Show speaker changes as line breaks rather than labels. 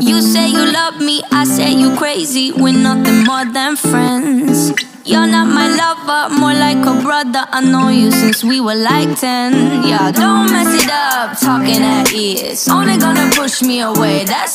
You say you love me, I say you crazy. We're nothing more than friends. You're not my lover, more like a brother. I know you since we were like 10. Yeah, don't mess it up, talking at ears. Only gonna push me away, that's